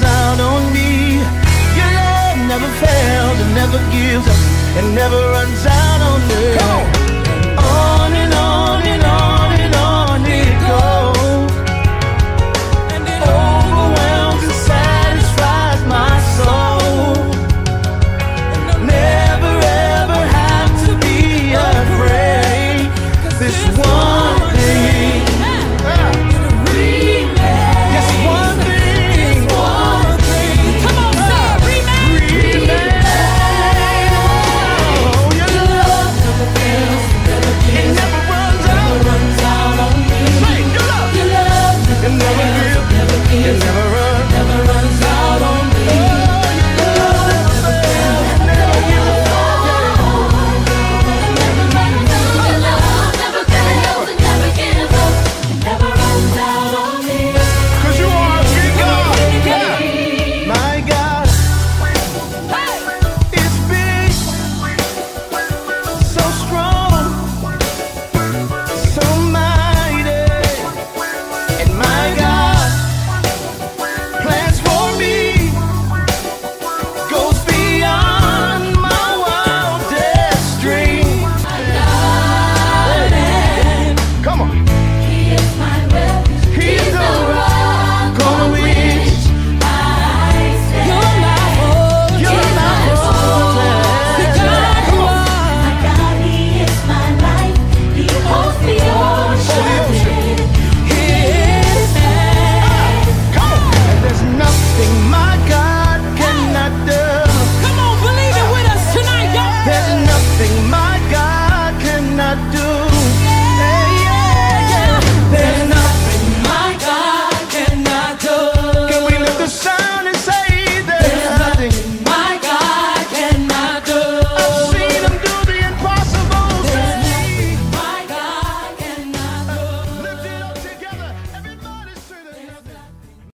comes out on me. Your love never fails and never gives up and never runs out on me. Oh.